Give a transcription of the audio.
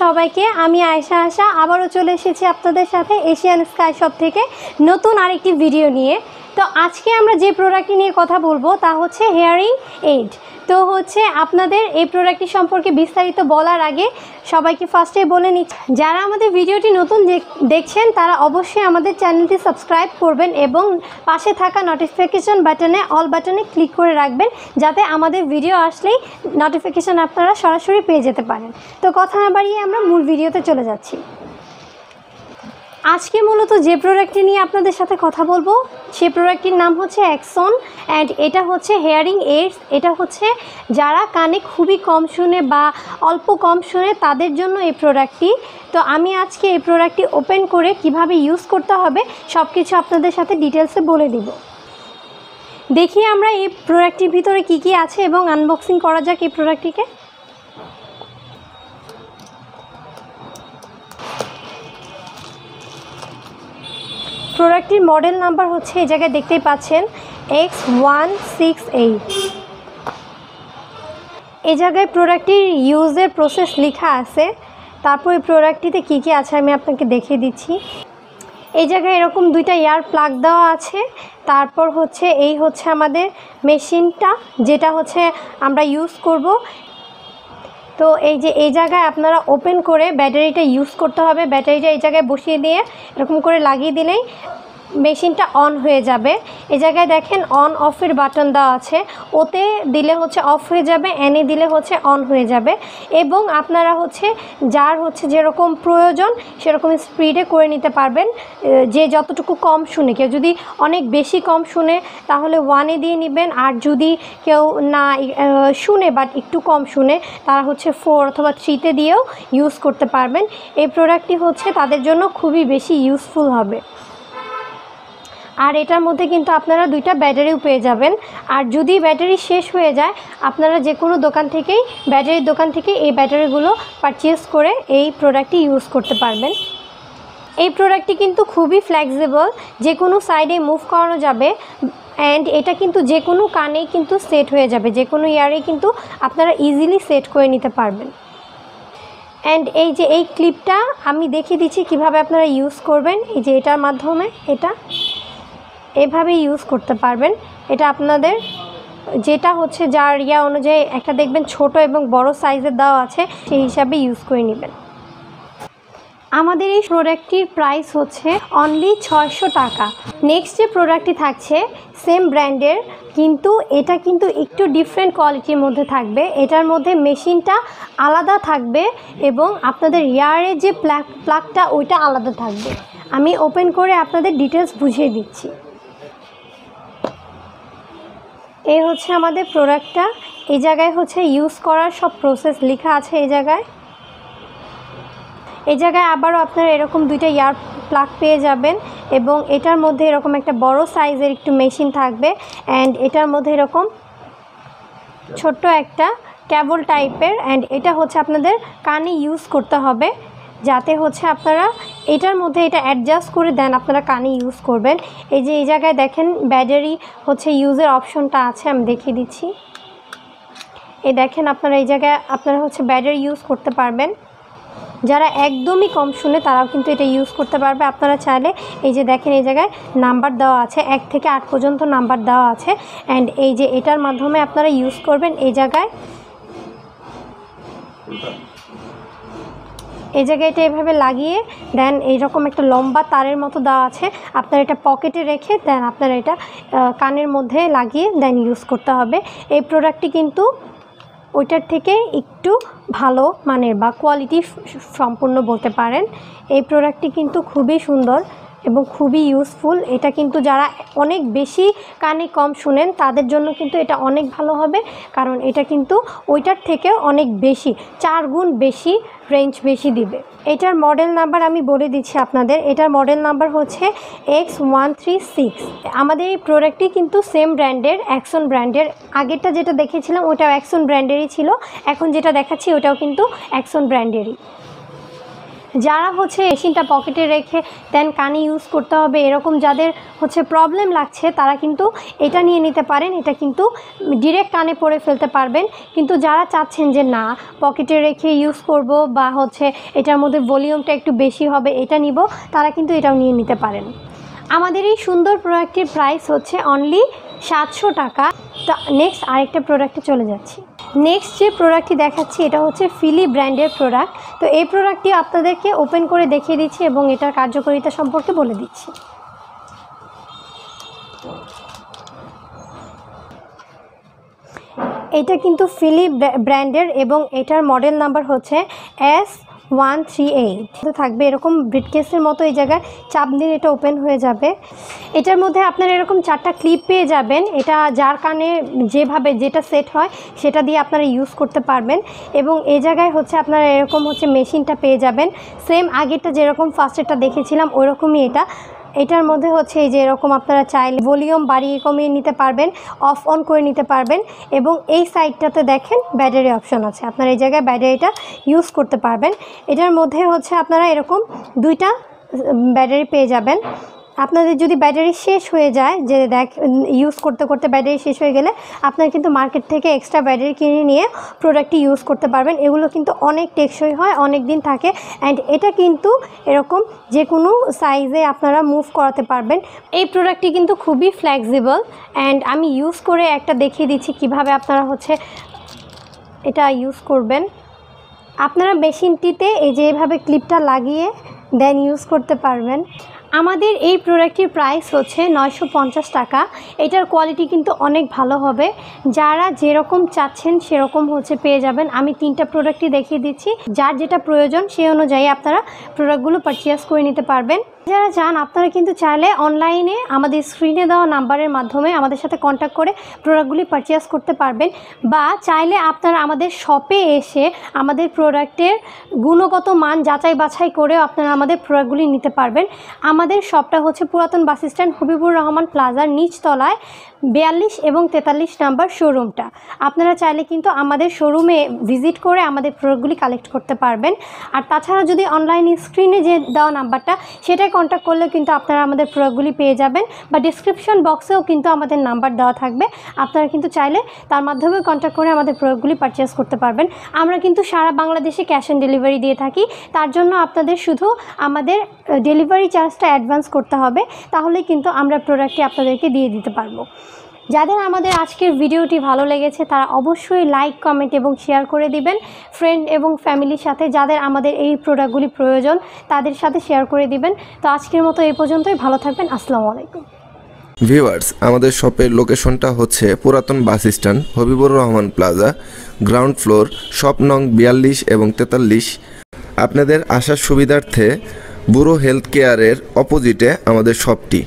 সবাইকে, আমি আয়সা আশা, আবারও চলে এসেছি আপনাদের সাথে এশিয়ান স্কাই শপ থেকে নতুন আরেকটি ভিডিও নিয়ে। তো আজকে আমরা যে প্রোডাক্টটি নিয়ে কথা বলব তা হচ্ছে হেয়ারিং এইড। তো হচ্ছে আপনাদের এই প্রোডাক্টটি সম্পর্কে বিস্তারিত বলার আগে সবাইকে ফার্স্টে বলে নিচ্ছি যারা আমাদের ভিডিওটি নতুন দেখছেন তারা অবশ্যই আমাদের চ্যানেলটি সাবস্ক্রাইব করবেন এবং পাশে থাকা নোটিফিকেশন বাটনে অল বাটনে ক্লিক করে রাখবেন যাতে আমাদের ভিডিও আসলেই নোটিফিকেশান আপনারা সরাসরি পেয়ে যেতে পারেন। তো কথা না বাড়িয়ে আমরা মূল ভিডিওতে চলে যাচ্ছি। আজকে মূলত যে প্রোডাক্টটি নিয়ে আপনাদের সাথে কথা বলব, সে প্রোডাক্টটির নাম হচ্ছে অ্যাক্সন অ্যান্ড এটা হচ্ছে হেয়ারিং এইডস এটা হচ্ছে যারা কানে খুবই কম শুনে বা অল্প কম শুনে তাদের জন্য এই প্রোডাক্টটি তো আমি আজকে এই প্রোডাক্টটি ওপেন করে কীভাবে ইউজ করতে হবে সব কিছু আপনাদের সাথে ডিটেলসে বলে দিব। দেখি আমরা এই প্রোডাক্টটির ভিতরে কি কি আছে এবং আনবক্সিং করা যাক এই প্রোডাক্টটিকে প্রোডাক্টটির মডেল নাম্বার হচ্ছে এই জায়গায় দেখতেই পাচ্ছেন এক্স ওয়ান সিক্স এইট এই জায়গায় প্রোডাক্টটির ইউজের প্রসেস লেখা আছে। তারপর এই প্রোডাক্টটিতে কী কী আছে আমি আপনাকে দেখিয়ে দিচ্ছি। এই জায়গায় এরকম দুইটা এয়ার প্লাগ দেওয়া আছে। তারপর হচ্ছে এই হচ্ছে আমাদের মেশিনটা যেটা হচ্ছে আমরা ইউজ করব। তো এই যে, এই জায়গায় আপনারা ওপেন করে ব্যাটারিটা ইউজ করতে হবে। ব্যাটারিটা এই জায়গায় বসিয়ে দিয়ে এরকম করে লাগিয়ে দিলেই মেশিনটা অন হয়ে যাবে। এ জায়গায় দেখেন অন অফের বাটন দেওয়া আছে। ওতে দিলে হচ্ছে অফ হয়ে যাবে, এনে দিলে হচ্ছে অন হয়ে যাবে। এবং আপনারা হচ্ছে যার হচ্ছে যেরকম প্রয়োজন সেরকম স্পিডে করে নিতে পারবেন। যে যতটুকু কম শুনে। কেউ যদি অনেক বেশি কম শুনে, তাহলে ওয়ানে দিয়ে নেবেন। আর যদি কেউ না শুনে বাট একটু কম শুনে, তারা হচ্ছে ফোর অথবা থ্রিতে দিয়েও ইউজ করতে পারবেন। এই প্রোডাক্টটি হচ্ছে তাদের জন্য খুবই বেশি ইউজফুল হবে। আর এটার মধ্যে কিন্তু আপনারা দুইটা ব্যাটারিও পেয়ে যাবেন। আর যদি ব্যাটারি শেষ হয়ে যায়, আপনারা যে কোনো দোকান থেকেই, ব্যাটারির দোকান থেকে এই ব্যাটারিগুলো পারচেস করে এই প্রোডাক্টটি ইউজ করতে পারবেন। এই প্রোডাক্টটি কিন্তু খুবই ফ্লেক্সিবল যে কোনো সাইডে মুভ করানো যাবে অ্যান্ড এটা কিন্তু যে কোনো কানেই কিন্তু সেট হয়ে যাবে যে কোনো ইয়ারে কিন্তু আপনারা ইজিলি সেট করে নিতে পারবেন। অ্যান্ড এই যে এই ক্লিপটা আমি দেখিয়ে দিচ্ছি কীভাবে আপনারা ইউজ করবেন, এই যে এটার মাধ্যমে, এটা। এভাবে ইউজ করতে পারবেন। এটা আপনাদের যেটা হচ্ছে যার ইয়া অনুযায়ী একটা দেখবেন ছোট এবং বড় সাইজের দেওয়া আছে, সেই হিসাবে ইউজ করে নেবেন। আমাদের এই প্রোডাক্টটির প্রাইস হচ্ছে অনলি ছয়শো টাকা। নেক্সট যে প্রোডাক্টটি থাকছে সেম ব্র্যান্ডের কিন্তু এটা কিন্তু একটু ডিফারেন্ট কোয়ালিটির মধ্যে থাকবে। এটার মধ্যে মেশিনটা আলাদা থাকবে এবং আপনাদের ইয়ারের যে প্লাগ প্লাগটা ওইটা আলাদা থাকবে। আমি ওপেন করে আপনাদের ডিটেলস বুঝিয়ে দিচ্ছি। এই হচ্ছে আমাদের প্রোডাক্টটা এই জায়গায় হচ্ছে ইউজ করার সব প্রসেস লেখা আছে এই জায়গায়। এই জায়গায় আবারও আপনারা এরকম দুইটা ইয়ার প্লাগ পেয়ে যাবেন এবং এটার মধ্যে এরকম একটা বড় সাইজের একটু মেশিন থাকবে অ্যান্ড এটার মধ্যে এরকম ছোট্ট একটা ক্যাবল টাইপের অ্যান্ড এটা হচ্ছে আপনাদের কানে ইউজ করতে হবে। যাতে হচ্ছে আপনারা এটার মধ্যে এটা অ্যাডজাস্ট করে দেন, আপনারা কানে ইউজ করবেন। এই যে, এই জায়গায় দেখেন ব্যাটারি হচ্ছে ইউজের অপশনটা আছে, আমি দেখিয়ে দিচ্ছি। এই দেখেন আপনারা এই জায়গায় আপনারা হচ্ছে ব্যাটারি ইউজ করতে পারবেন। যারা একদমই কম শুনে তারাও কিন্তু এটা ইউজ করতে পারবে। আপনারা চাইলে এই যে দেখেন এই জায়গায় নাম্বার দেওয়া আছে, এক থেকে আট পর্যন্ত নাম্বার দেওয়া আছে। অ্যান্ড এই যে এটার মাধ্যমে আপনারা ইউজ করবেন এই জায়গায়। এই জায়গায় এটা এভাবে লাগিয়ে দেন, এইরকম একটা লম্বা তারের মতো দেওয়া আছে। আপনার এটা পকেটে রেখে দেন, আপনার এটা কানের মধ্যে লাগিয়ে দেন ইউজ করতে হবে। এই প্রোডাক্টটি কিন্তু ওইটার থেকে একটু ভালো মানের বা কোয়ালিটি সম্পূর্ণ বলতে পারেন। এই প্রোডাক্টটি কিন্তু খুবই সুন্দর। এবং খুবই ইউজফুল এটা কিন্তু যারা অনেক বেশি কানে কম শুনেন, তাদের জন্য কিন্তু এটা অনেক ভালো হবে, কারণ এটা কিন্তু ওইটার থেকে অনেক বেশি, চার গুণ বেশি রেঞ্জ বেশি দিবে। এটার মডেল নাম্বার আমি বলে দিচ্ছি আপনাদের। এটার মডেল নাম্বার হচ্ছে এক্স ওয়ান থ্রি সিক্স আমাদের এই প্রোডাক্টটি কিন্তু সেম ব্র্যান্ডের অ্যাকশন ব্র্যান্ডের আগেরটা যেটা দেখেছিলাম, ওটাও অ্যাকশন ব্র্যান্ডেরই ছিল। এখন যেটা দেখাচ্ছি, ওটাও কিন্তু অ্যাকশন ব্র্যান্ডেরই যারা হচ্ছে মেশিনটা পকেটে রেখে দেন কানে ইউজ করতে হবে, এরকম যাদের হচ্ছে প্রবলেম লাগছে, তারা কিন্তু এটা নিয়ে নিতে পারেন, এটা কিন্তু ডিরেক্ট কানে পরে ফেলতে পারবেন। কিন্তু যারা চাচ্ছেন যে না, পকেটে রেখে ইউজ করব বা হচ্ছে এটার মধ্যে ভলিউমটা একটু বেশি হবে, এটা নিব, তারা কিন্তু এটাও নিয়ে নিতে পারেন। আমাদের এই সুন্দর প্রোডাক্টের প্রাইস হচ্ছে অনলি সাতশো টাকা। তো নেক্সট আরেকটা প্রোডাক্টে চলে যাচ্ছি। নেক্সট যে প্রোডাক্টটি দেখাচ্ছি, এটা হচ্ছে ফিলি ব্র্যান্ডের প্রোডাক্ট তো এই প্রোডাক্টটি আপনাদেরকে ওপেন করে দেখিয়ে দিচ্ছি এবং এটার কার্যকারিতা সম্পর্কে বলে দিচ্ছি। এটা কিন্তু ফিলি ব্র্যান্ডের এবং এটার মডেল নাম্বার হচ্ছে এস ওয়ান থ্রি এইট থাকবে এরকম ব্রিটকেসের মতো এই জায়গায়। চাপ দিন এটা ওপেন হয়ে যাবে। এটার মধ্যে আপনারা এরকম চারটা ক্লিপ পেয়ে যাবেন। এটা যার কানে যেভাবে যেটা সেট হয়, সেটা দিয়ে আপনারা ইউজ করতে পারবেন। এবং এই জায়গায় হচ্ছে আপনারা এরকম হচ্ছে মেশিনটা পেয়ে যাবেন। সেম আগেরটা যেরকম ফার্স্টেরটা দেখেছিলাম, ওরকমই এটা। এটার মধ্যে হচ্ছে এই যে এরকম আপনারা চাইলে ভলিউম বাড়িয়ে কমিয়ে নিতে পারবেন অফ অন করে নিতে পারবেন। এবং এই সাইডটাতে দেখেন ব্যাটারি অপশন আছে। আপনারা এই জায়গায় ব্যাটারিটা ইউজ করতে পারবেন। এটার মধ্যে হচ্ছে আপনারা এরকম দুইটা ব্যাটারি পেয়ে যাবেন। আপনাদের যদি ব্যাটারি শেষ হয়ে যায়, যে দেখ ইউজ করতে করতে ব্যাটারি শেষ হয়ে গেলে আপনারা কিন্তু মার্কেট থেকে এক্সট্রা ব্যাটারি কিনে নিয়ে প্রোডাক্টটি ইউজ করতে পারবেন। এগুলো কিন্তু অনেক টেকসই হয়, অনেক দিন থাকে অ্যান্ড এটা কিন্তু এরকম যে কোনো সাইজে আপনারা মুভ করাতে পারবেন। এই প্রোডাক্টটি কিন্তু খুবই ফ্লেক্সিবল অ্যান্ড আমি ইউজ করে একটা দেখিয়ে দিচ্ছি কীভাবে আপনারা হচ্ছে এটা ইউজ করবেন। আপনারা মেশিনটিতে এই যে এভাবে ক্লিপটা লাগিয়ে দেন ইউজ করতে পারবেন। আমাদের এই প্রোডাক্টটির প্রাইস হচ্ছে নয়শো পঞ্চাশ টাকা। এটার কোয়ালিটি কিন্তু অনেক ভালো হবে। যারা যেরকম চাচ্ছেন, সেরকম হচ্ছে পেয়ে যাবেন। আমি তিনটা প্রোডাক্টই দেখিয়ে দিচ্ছি। যার যেটা প্রয়োজন, সেই অনুযায়ী আপনারা প্রোডাক্টগুলো পারচেস করে নিতে পারবেন। যারা চান আপনারা কিন্তু চাইলে অনলাইনে আমাদের স্ক্রিনে দেওয়া নাম্বারের মাধ্যমে আমাদের সাথে কন্ট্যাক্ট করে প্রোডাক্টগুলি পারচেস করতে পারবেন বা চাইলে আপনারা আমাদের শপে এসে আমাদের প্রোডাক্টের গুণগত মান যাচাই বাছাই করেও আপনারা আমাদের প্রোডাক্টগুলি নিতে পারবেন। আমাদের শপটা হচ্ছে পুরাতন বাস স্ট্যান্ড হবিবুর রহমান প্লাজার নিচতলায় বিয়াল্লিশ এবং তেতাল্লিশ নাম্বার শোরুমটা আপনারা চাইলে কিন্তু আমাদের শোরুমে ভিজিট করে আমাদের প্রোডাক্টগুলি কালেক্ট করতে পারবেন। আর তাছাড়া যদি অনলাইন স্ক্রিনে যে দেওয়া নাম্বারটা সেটাই কন্ট্যাক্ট করলে কিন্তু আপনারা আমাদের প্রোডাক্টগুলি পেয়ে যাবেন। বা ডিসক্রিপশন বক্সেও কিন্তু আমাদের নাম্বার দেওয়া থাকবে। আপনারা কিন্তু চাইলে তার মাধ্যমে কন্ট্যাক্ট করে আমাদের প্রোডাক্টগুলি পারচেস করতে পারবেন। আমরা কিন্তু সারা বাংলাদেশে ক্যাশ অন ডেলিভারি দিয়ে থাকি। তার জন্য আপনাদের শুধু আমাদের ডেলিভারি চার্জটা অ্যাডভান্স করতে হবে। তাহলে কিন্তু আমরা প্রোডাক্টটি আপনাদেরকে দিয়ে দিতে পারব। যাদের আমাদের আজকের ভিডিওটি ভালো লেগেছে, তারা অবশ্যই লাইক কমেন্ট এবং শেয়ার করে দিবেন। ফ্রেন্ড এবং ফ্যামিলির সাথে যাদের আমাদের এই প্রোডাক্টগুলি প্রয়োজন, তাদের সাথে শেয়ার করে দিবেন। তো আজকের মতো এই পর্যন্তই, ভালো থাকবেন, আসসালামু আলাইকুম। ভিউয়ার্স আমাদের শপের লোকেশনটা হচ্ছে পুরাতন bus stand, Habibur Rahman plaza ground floor shop নং বিয়াল্লিশ এবং তেতাল্লিশ। আপনাদের আসার সুবিধার্থে ব্যুরো হেলথ কেয়ারের অপোজিটে আমাদের শপটি